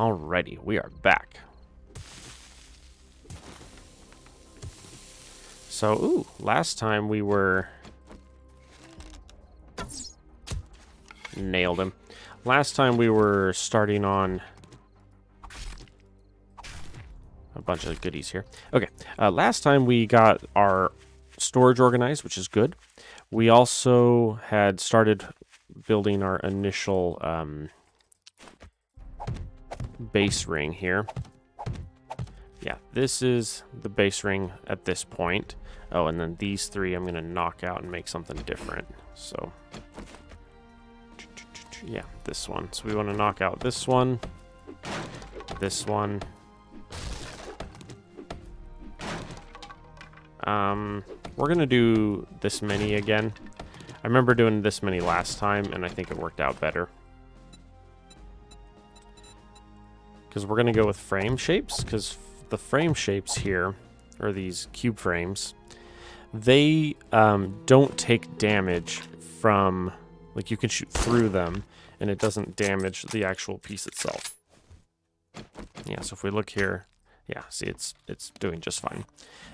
Alrighty, we are back. So, ooh, last time we were... Nailed him. Last time we were starting on... A bunch of goodies here. Okay, uh, last time we got our storage organized, which is good. We also had started building our initial um, base ring here. Yeah, this is the base ring at this point. Oh, and then these three I'm going to knock out and make something different. So, yeah, this one. So we want to knock out this one, this one. Um, we're going to do this many again. I remember doing this many last time, and I think it worked out better. Because we're going to go with frame shapes, because the frame shapes here, or these cube frames, they um, don't take damage from, like you can shoot through them, and it doesn't damage the actual piece itself. Yeah, so if we look here, yeah, see, it's it's doing just fine.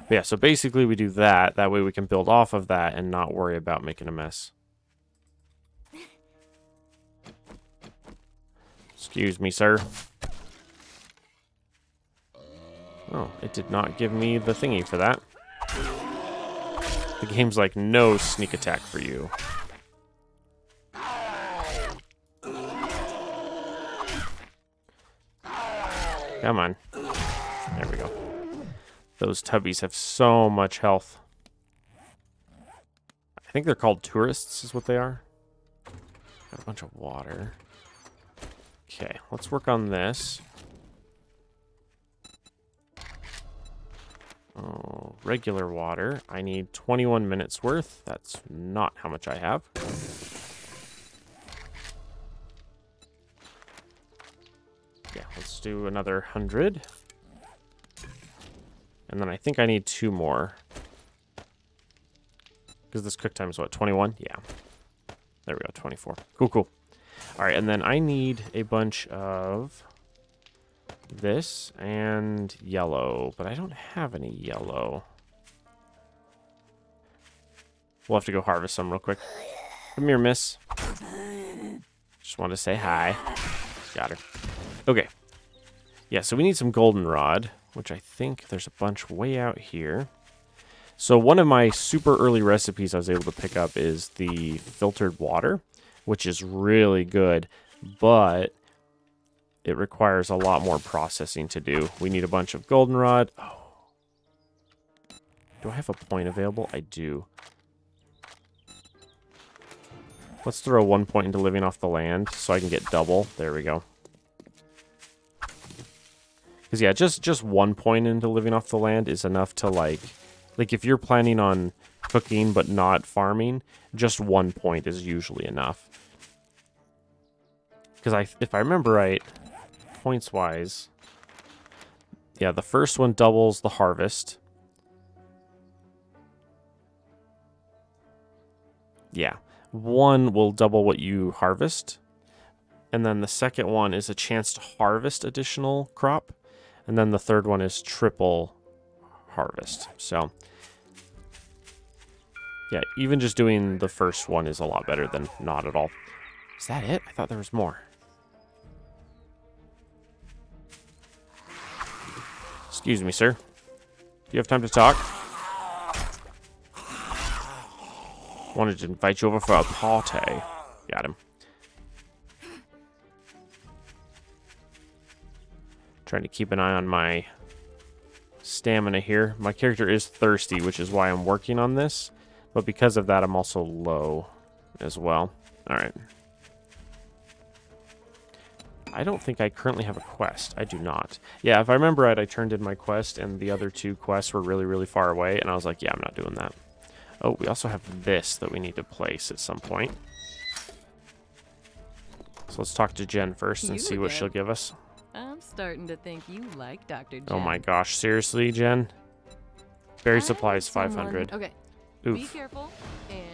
But yeah, so basically we do that. That way we can build off of that and not worry about making a mess. Excuse me, sir. Oh, it did not give me the thingy for that. The game's like, no sneak attack for you. Come on. There we go. Those tubbies have so much health. I think they're called tourists is what they are. Got a bunch of water. Okay, let's work on this. Oh, regular water. I need 21 minutes worth. That's not how much I have. Yeah, let's do another 100. And then I think I need two more. Because this cook time is what, 21? Yeah. There we go, 24. Cool, cool. All right, and then I need a bunch of this and yellow, but I don't have any yellow. We'll have to go harvest some real quick. Come here, miss. Just wanted to say hi. Got her. Okay. Yeah, so we need some goldenrod, which I think there's a bunch way out here. So one of my super early recipes I was able to pick up is the filtered water, which is really good, but it requires a lot more processing to do. We need a bunch of goldenrod. Oh. Do I have a point available? I do. Let's throw one point into living off the land so I can get double. There we go. Because, yeah, just, just one point into living off the land is enough to, like... Like, if you're planning on cooking but not farming, just one point is usually enough. Because I, if I remember right, points-wise... Yeah, the first one doubles the harvest. Yeah. One will double what you harvest. And then the second one is a chance to harvest additional crop. And then the third one is triple harvest. So, yeah, even just doing the first one is a lot better than not at all. Is that it? I thought there was more. Excuse me, sir. Do you have time to talk? Wanted to invite you over for a party. Got him. Trying to keep an eye on my stamina here. My character is thirsty, which is why I'm working on this. But because of that, I'm also low as well. Alright. I don't think I currently have a quest. I do not. Yeah, if I remember right, I turned in my quest, and the other two quests were really, really far away, and I was like, yeah, I'm not doing that. Oh, we also have this that we need to place at some point. So let's talk to Jen first and You see what she'll give us. I'm starting to think you like Dr. Jen. Oh my gosh, seriously, Jen? Berry supplies 500. Okay. Be careful and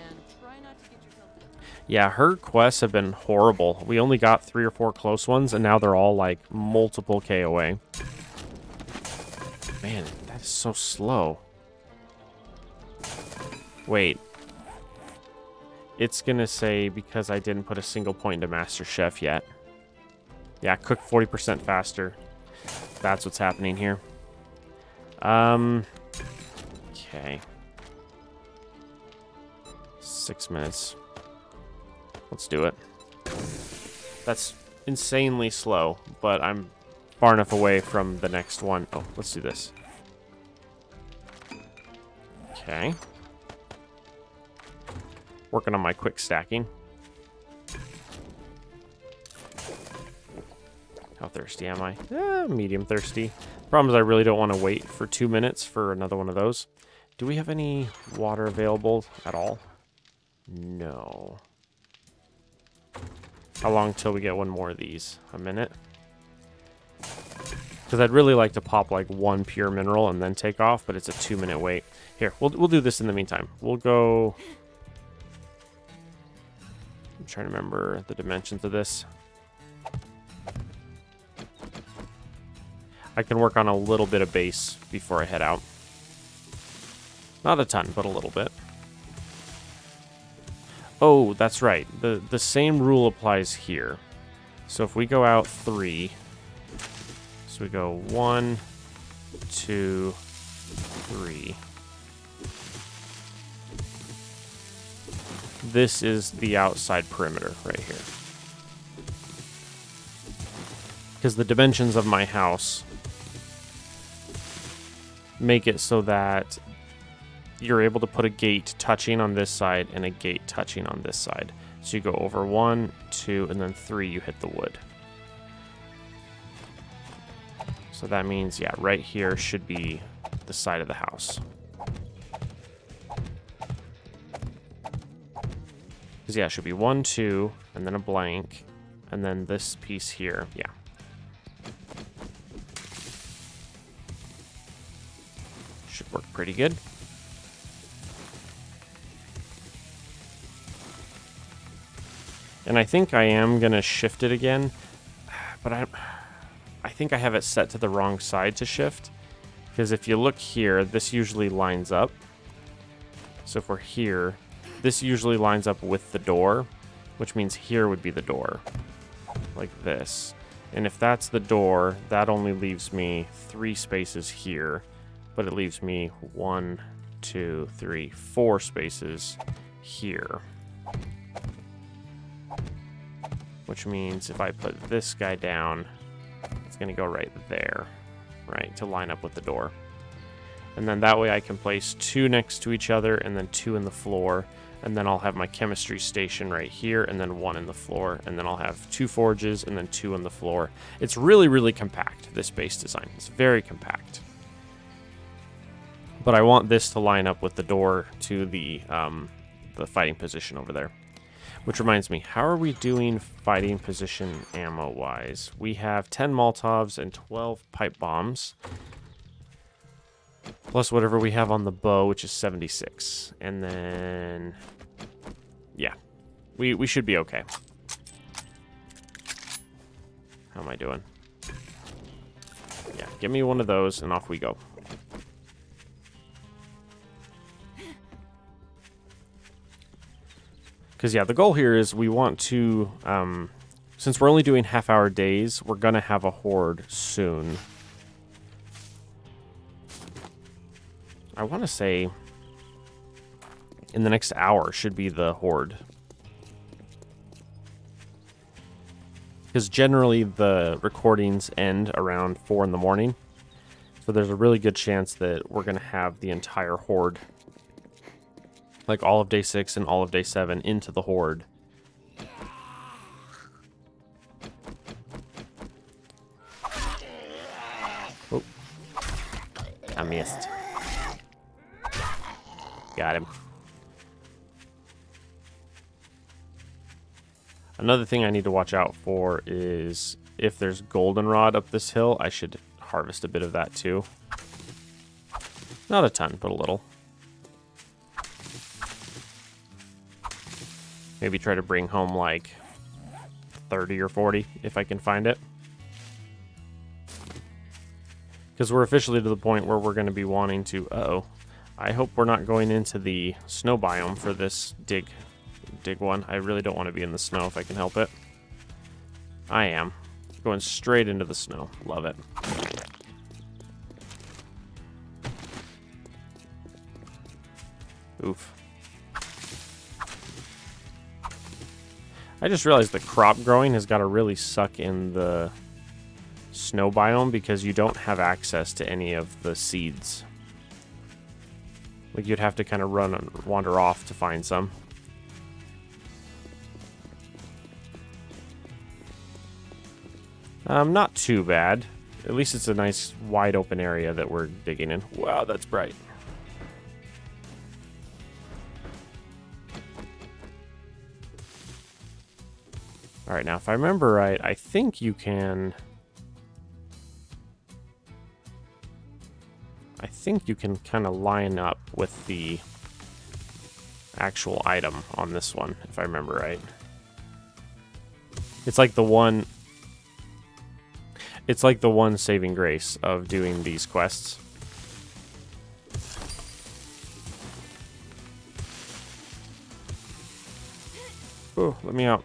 Yeah, her quests have been horrible. We only got three or four close ones, and now they're all like multiple KOA. Man, that is so slow. Wait. It's gonna say because I didn't put a single point into Master Chef yet. Yeah, cook 40% faster. That's what's happening here. Um, okay. Six minutes. Let's do it. That's insanely slow, but I'm far enough away from the next one. Oh, let's do this. Okay. Working on my quick stacking. How thirsty am I? Eh, medium thirsty. Problem is I really don't want to wait for two minutes for another one of those. Do we have any water available at all? No. How long till we get one more of these? A minute? Because I'd really like to pop like one pure mineral and then take off, but it's a two minute wait. Here, we'll, we'll do this in the meantime. We'll go... I'm trying to remember the dimensions of this. I can work on a little bit of base before I head out. Not a ton, but a little bit. Oh, that's right. The, the same rule applies here. So if we go out three, so we go one, two, three. This is the outside perimeter right here. Because the dimensions of my house make it so that you're able to put a gate touching on this side and a gate touching on this side. So you go over one, two, and then three, you hit the wood. So that means, yeah, right here should be the side of the house. Because, yeah, it should be one, two, and then a blank, and then this piece here. Yeah. Should work pretty good. And I think I am going to shift it again, but I, I think I have it set to the wrong side to shift. Because if you look here, this usually lines up. So if we're here, this usually lines up with the door, which means here would be the door, like this. And if that's the door, that only leaves me three spaces here, but it leaves me one, two, three, four spaces here. Which means if I put this guy down, it's going to go right there, right, to line up with the door. And then that way I can place two next to each other and then two in the floor. And then I'll have my chemistry station right here and then one in the floor. And then I'll have two forges and then two in the floor. It's really, really compact, this base design. It's very compact. But I want this to line up with the door to the, um, the fighting position over there. Which reminds me, how are we doing fighting position ammo-wise? We have 10 Molotovs and 12 pipe bombs. Plus whatever we have on the bow, which is 76. And then... Yeah. We, we should be okay. How am I doing? Yeah, give me one of those and off we go. Because, yeah, the goal here is we want to, um, since we're only doing half hour days, we're going to have a horde soon. I want to say in the next hour should be the horde. Because generally the recordings end around 4 in the morning. So there's a really good chance that we're going to have the entire horde like all of day six and all of day seven into the horde. Oh. I missed. Got him. Another thing I need to watch out for is if there's goldenrod up this hill, I should harvest a bit of that too. Not a ton, but a little. Maybe try to bring home like 30 or 40 if I can find it. Because we're officially to the point where we're going to be wanting to... Uh oh I hope we're not going into the snow biome for this dig dig one. I really don't want to be in the snow if I can help it. I am. Going straight into the snow. Love it. Oof. I just realized the crop growing has got to really suck in the snow biome because you don't have access to any of the seeds. Like you'd have to kind of run and wander off to find some. Um, not too bad. At least it's a nice wide open area that we're digging in. Wow, that's bright. Alright, now if I remember right, I think you can... I think you can kind of line up with the actual item on this one, if I remember right. It's like the one... It's like the one saving grace of doing these quests. Oh, let me out.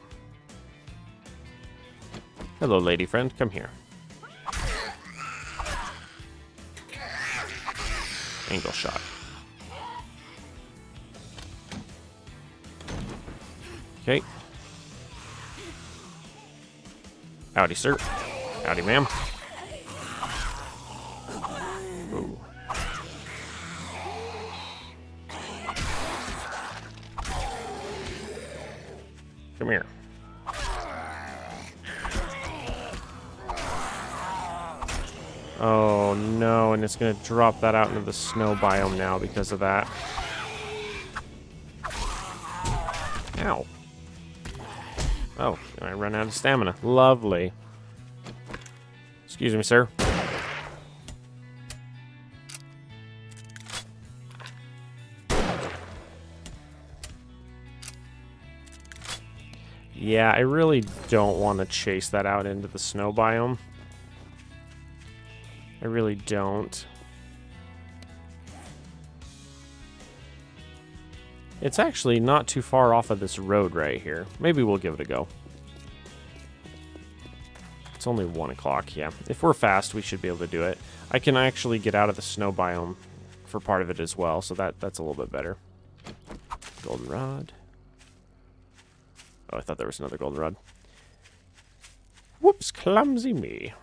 Hello, lady friend. Come here. Angle shot. Okay. Howdy, sir. Howdy, ma'am. And it's gonna drop that out into the snow biome now because of that. Ow. Oh, I run out of stamina. Lovely. Excuse me, sir. Yeah, I really don't want to chase that out into the snow biome. I really don't. It's actually not too far off of this road right here. Maybe we'll give it a go. It's only 1 o'clock, yeah. If we're fast, we should be able to do it. I can actually get out of the snow biome for part of it as well, so that that's a little bit better. Goldenrod. Oh, I thought there was another goldenrod. Whoops, clumsy me.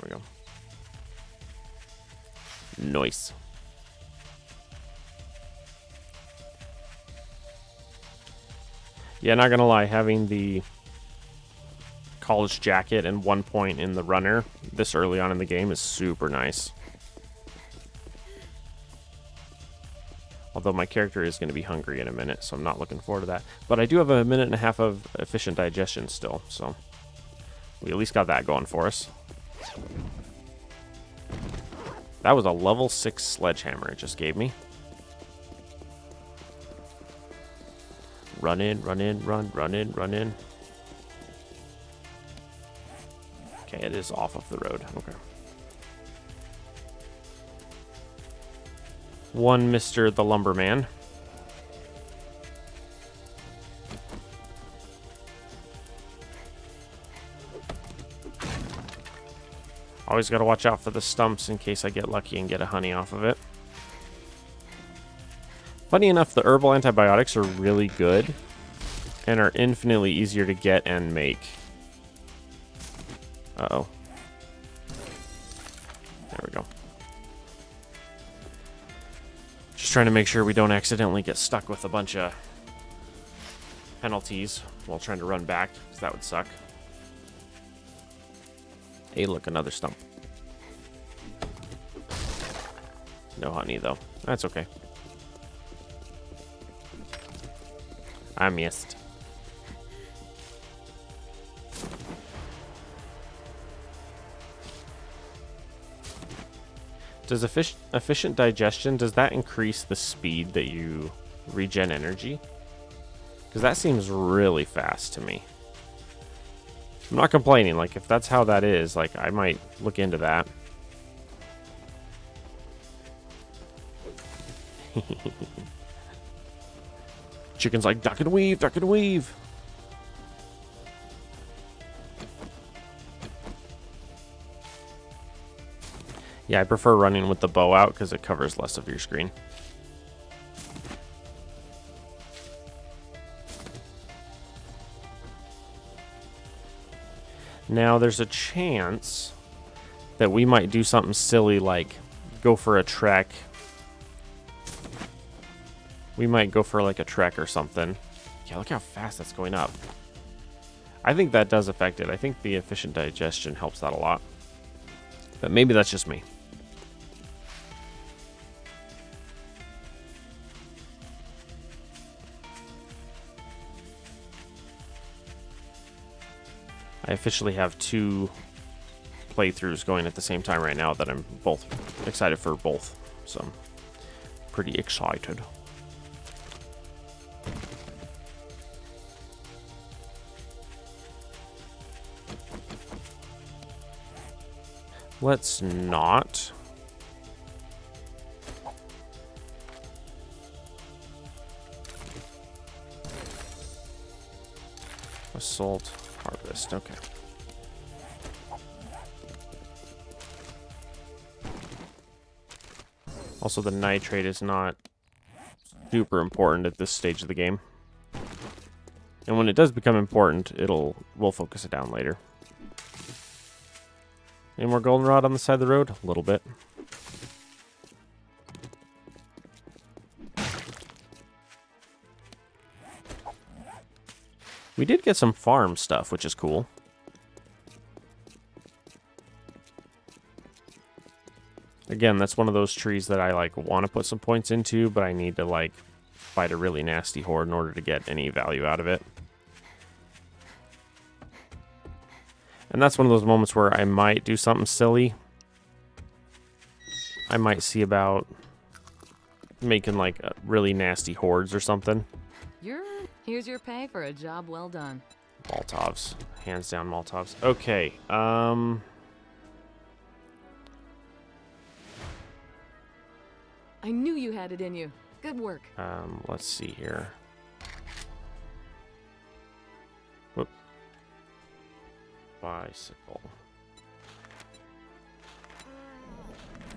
There we go. Nice. Yeah, not gonna lie, having the college jacket and one point in the runner this early on in the game is super nice. Although my character is going to be hungry in a minute, so I'm not looking forward to that. But I do have a minute and a half of efficient digestion still, so we at least got that going for us. That was a level 6 sledgehammer it just gave me. Run in, run in, run, run in, run in. Okay, it is off of the road. Okay. One Mr. the Lumberman. Always got to watch out for the stumps in case I get lucky and get a honey off of it. Funny enough, the herbal antibiotics are really good and are infinitely easier to get and make. Uh-oh. There we go. Just trying to make sure we don't accidentally get stuck with a bunch of penalties while trying to run back, because that would suck. Hey, look, another stump. No honey, though. That's okay. I missed. Does efficient, digestion, does that increase the speed that you Regen energy. Because that seems really fast to me. I'm not complaining. Like, if that's how that is, like, I might look into that. Chicken's like, duck and weave, duck and weave. Yeah, I prefer running with the bow out because it covers less of your screen. Now, there's a chance that we might do something silly like go for a trek. We might go for like a trek or something. Yeah, look how fast that's going up. I think that does affect it. I think the efficient digestion helps that a lot. But maybe that's just me. I officially have two playthroughs going at the same time right now that I'm both excited for both. So, I'm pretty excited. Let's not. Assault. Harvest, okay. Also, the nitrate is not super important at this stage of the game. And when it does become important, it'll we'll focus it down later. Any more goldenrod on the side of the road? A little bit. We did get some farm stuff, which is cool. Again, that's one of those trees that I like want to put some points into, but I need to like fight a really nasty horde in order to get any value out of it. And that's one of those moments where I might do something silly. I might see about making like really nasty hordes or something. You're here's your pay for a job well done. Molotovs. Hands down Molotovs. Okay. Um I knew you had it in you. Good work. um let's see here. Bicycle.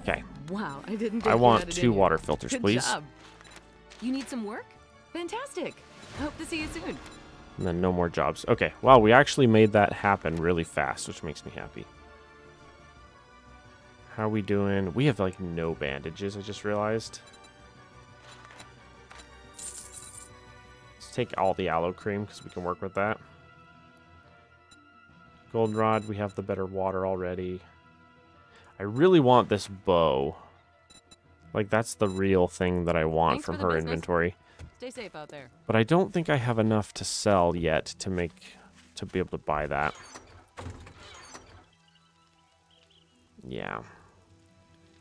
Okay. Wow, I didn't. I want two you. water filters, Good please. job. You need some work? Fantastic. Hope to see you soon. And then no more jobs. Okay. Wow, we actually made that happen really fast, which makes me happy. How are we doing? We have like no bandages, I just realized. Let's take all the aloe cream because we can work with that. Goldenrod, we have the better water already. I really want this bow. Like, that's the real thing that I want Thanks from her business. inventory. Stay safe out there. But I don't think I have enough to sell yet to make to be able to buy that. Yeah.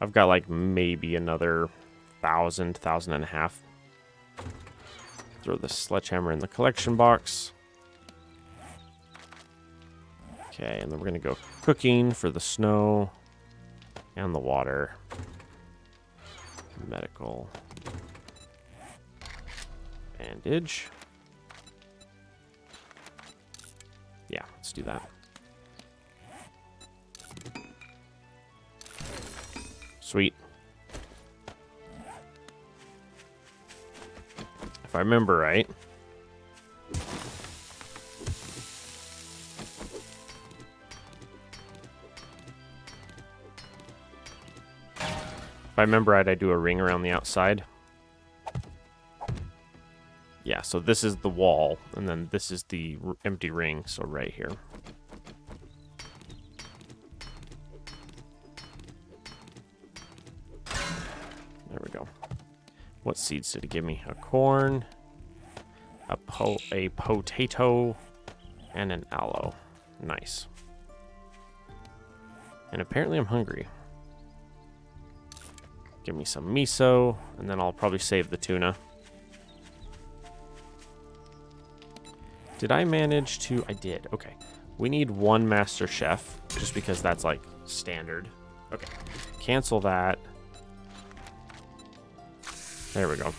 I've got like maybe another thousand, thousand and a half. Throw the sledgehammer in the collection box. Okay, and then we're gonna go cooking for the snow and the water. Medical bandage. Yeah, let's do that. Sweet. If I remember right. I remember right, I do a ring around the outside. Yeah, so this is the wall, and then this is the empty ring, so right here. There we go. What seeds did it give me? A corn, a po a potato, and an aloe. Nice. And apparently I'm hungry. Give me some miso, and then I'll probably save the tuna. Did I manage to... I did. Okay. We need one Master Chef, just because that's, like, standard. Okay. Cancel that. There we go.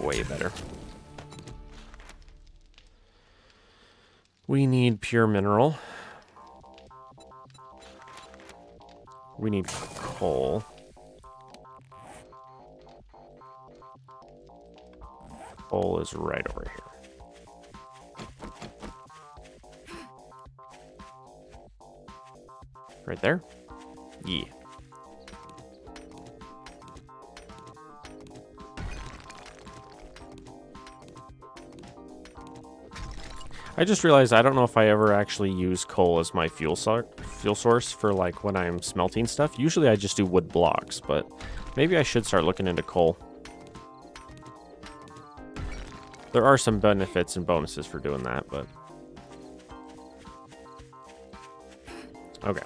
Way better. We need pure mineral. We need coal. Coal is right over here. Right there? Yeah. I just realized I don't know if I ever actually use coal as my fuel, so fuel source for like when I'm smelting stuff. Usually I just do wood blocks, but maybe I should start looking into coal. There are some benefits and bonuses for doing that, but... Okay.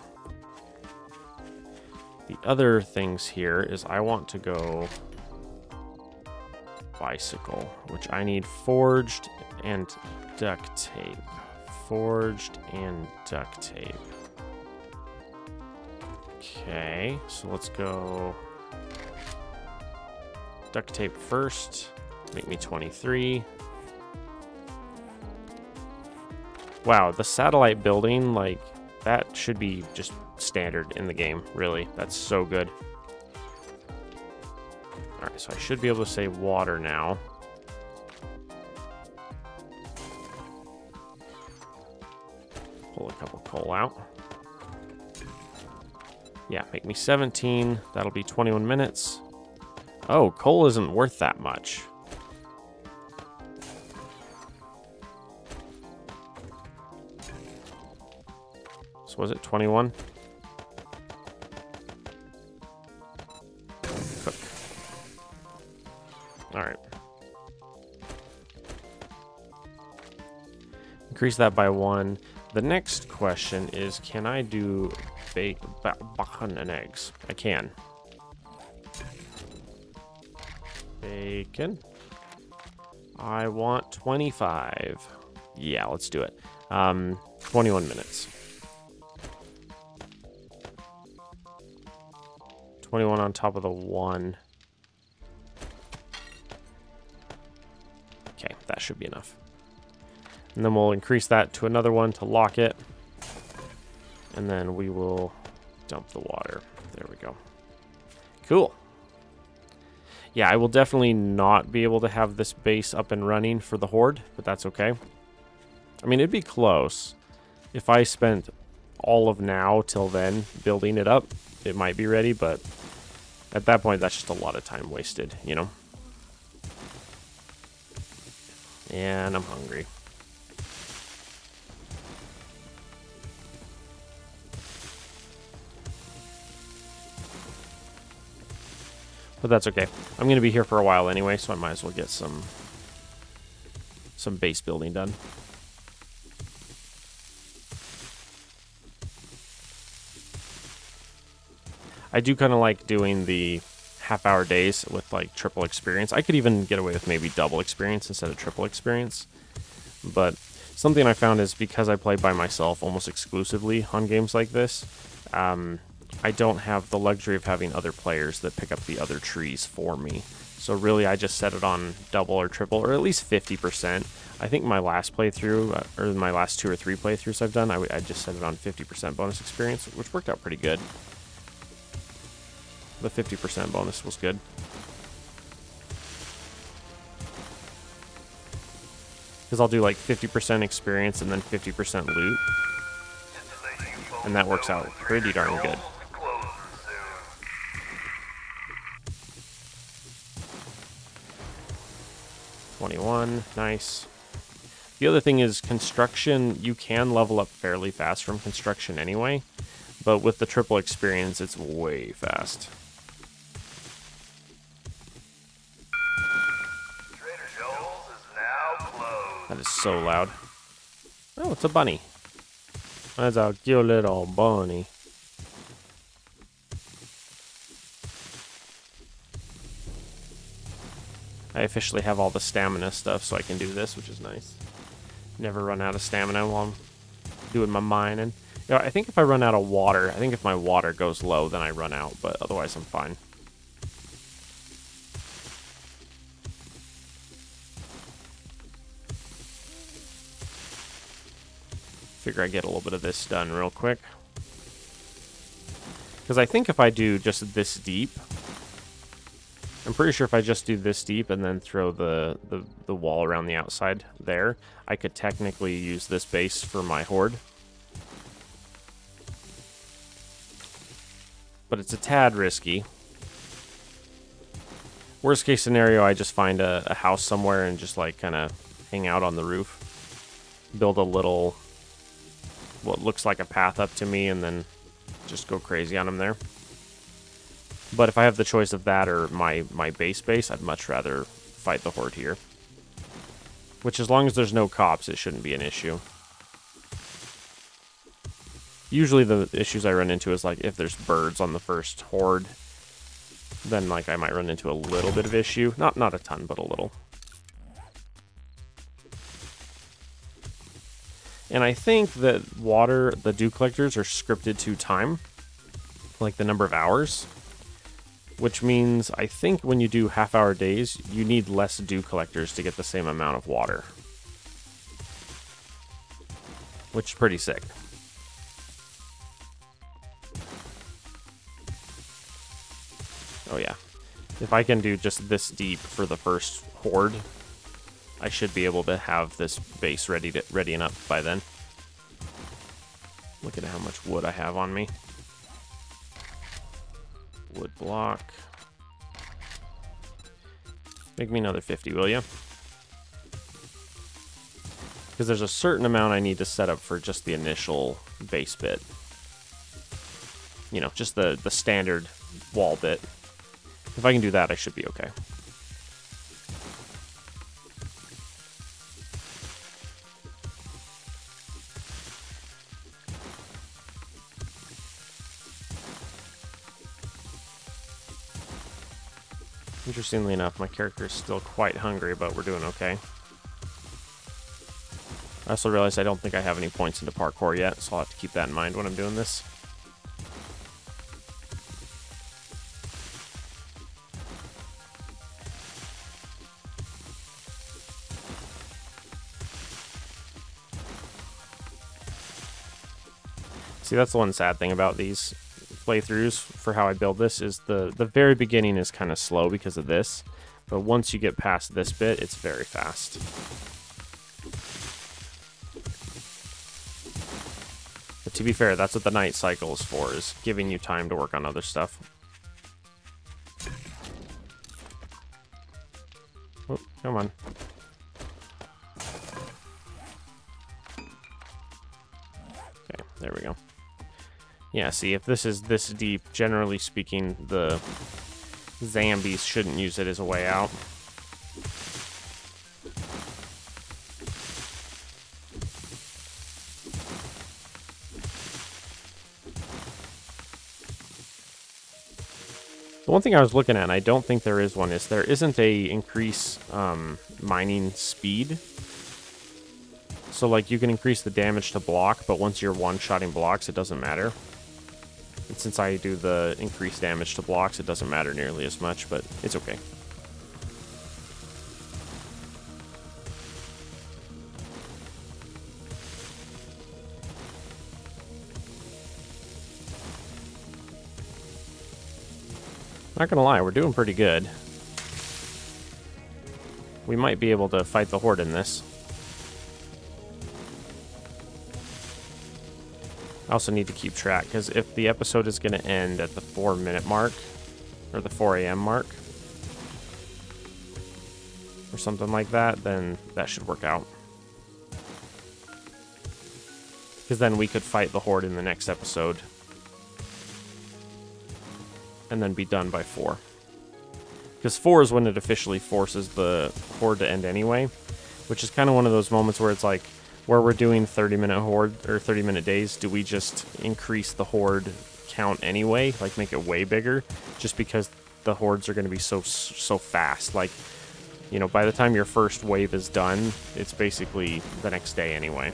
The other things here is I want to go bicycle, which I need forged and duct tape. Forged and duct tape. Okay, so let's go duct tape first. Make me 23. Wow, the satellite building, like, that should be just standard in the game, really. That's so good. Alright, so I should be able to say water now. Pull a couple coal out. Yeah, make me 17. That'll be 21 minutes. Oh, coal isn't worth that much. Was it 21? Cook. Alright. Increase that by one. The next question is, can I do bacon and eggs? I can. Bacon. I want 25. Yeah, let's do it. Um, 21 minutes. 21 on top of the 1. Okay, that should be enough. And then we'll increase that to another one to lock it. And then we will dump the water. There we go. Cool. Yeah, I will definitely not be able to have this base up and running for the Horde, but that's okay. I mean, it'd be close. If I spent all of now till then building it up, it might be ready, but at that point, that's just a lot of time wasted, you know? And I'm hungry. But that's okay. I'm going to be here for a while anyway, so I might as well get some some base building done. I do kind of like doing the half hour days with like triple experience. I could even get away with maybe double experience instead of triple experience. But something I found is because I play by myself almost exclusively on games like this, um, I don't have the luxury of having other players that pick up the other trees for me. So really, I just set it on double or triple, or at least 50%. I think my last playthrough, uh, or my last two or three playthroughs I've done, I, I just set it on 50% bonus experience, which worked out pretty good. The 50% bonus was good. Because I'll do like 50% experience and then 50% loot. And that works out pretty darn good. Twenty-one, nice. The other thing is construction, you can level up fairly fast from construction anyway, but with the triple experience, it's way fast. That is so loud. Oh, it's a bunny. That's a cute little bunny. I officially have all the stamina stuff so I can do this, which is nice. Never run out of stamina while I'm doing my mining. You know, I think if I run out of water, I think if my water goes low, then I run out, but otherwise I'm fine. Figure I get a little bit of this done real quick. Because I think if I do just this deep, I'm pretty sure if I just do this deep and then throw the, the, the wall around the outside there, I could technically use this base for my horde. But it's a tad risky. Worst case scenario, I just find a, a house somewhere and just like kind of hang out on the roof. Build a little, what looks like a path up to me and then just go crazy on them there. But if I have the choice of that or my, my base base, I'd much rather fight the horde here. Which, as long as there's no cops, it shouldn't be an issue. Usually the issues I run into is, like, if there's birds on the first horde, then, like, I might run into a little bit of issue. Not, not a ton, but a little. And I think that water, the dew collectors are scripted to time, like the number of hours which means I think when you do half hour days, you need less dew collectors to get the same amount of water. Which is pretty sick. Oh yeah. If I can do just this deep for the first horde, I should be able to have this base ready to ready up by then. Look at how much wood I have on me. Wood block. Make me another 50, will you? Because there's a certain amount I need to set up for just the initial base bit. You know, just the, the standard wall bit. If I can do that, I should be okay. Interestingly enough, my character is still quite hungry, but we're doing okay. I also realized I don't think I have any points into parkour yet, so I'll have to keep that in mind when I'm doing this. See, that's the one sad thing about these playthroughs for how I build this is the, the very beginning is kind of slow because of this, but once you get past this bit, it's very fast. But to be fair, that's what the night cycle is for, is giving you time to work on other stuff. Oh, come on. Okay, there we go. Yeah, see, if this is this deep, generally speaking, the zombies shouldn't use it as a way out. The one thing I was looking at, and I don't think there is one, is there isn't a increase um, mining speed so, like, you can increase the damage to block, but once you're one-shotting blocks, it doesn't matter. And since I do the increased damage to blocks, it doesn't matter nearly as much, but it's okay. Not gonna lie, we're doing pretty good. We might be able to fight the Horde in this. I also need to keep track, because if the episode is going to end at the 4 minute mark, or the 4 a.m. mark, or something like that, then that should work out. Because then we could fight the Horde in the next episode. And then be done by 4. Because 4 is when it officially forces the Horde to end anyway. Which is kind of one of those moments where it's like, where we're doing 30 minute horde or 30 minute days, do we just increase the horde count anyway? Like make it way bigger just because the hordes are going to be so so fast. Like you know, by the time your first wave is done, it's basically the next day anyway.